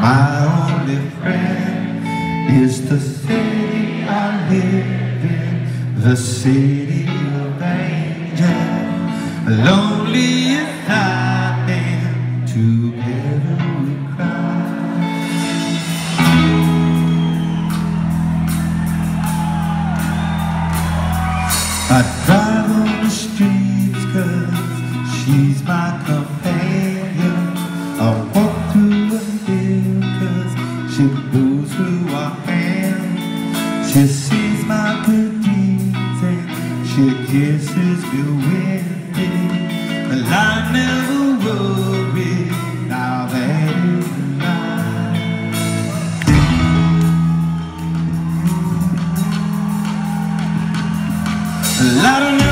My only friend is the city I live in, the city of angels. Lonely as I am, together we cry. I drive on the streets cause she's my comfort. She knows who I am. She sees my good deeds And she kisses the wind Well, I never worry Now that it's mine Well, I don't know